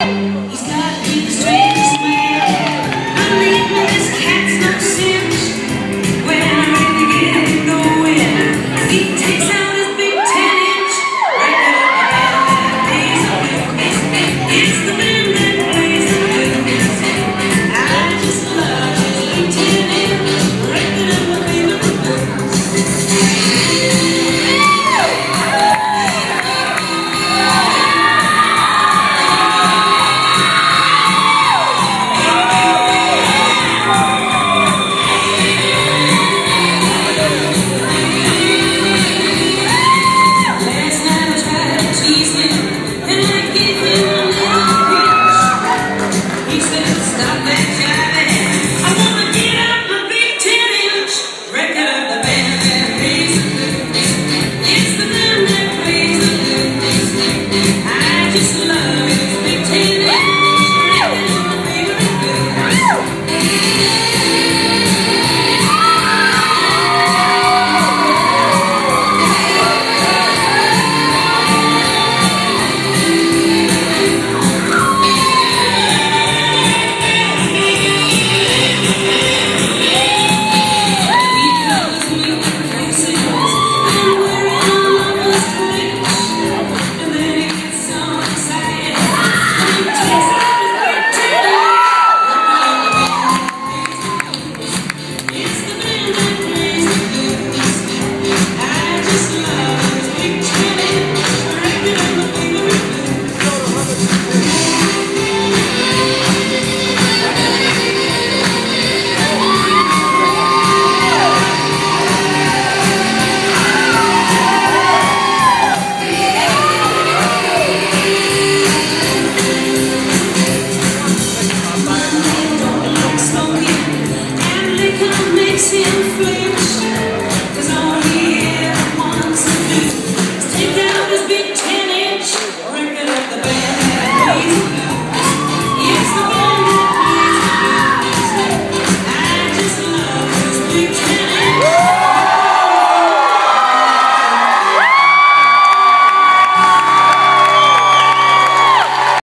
Hey! Stop it. Please.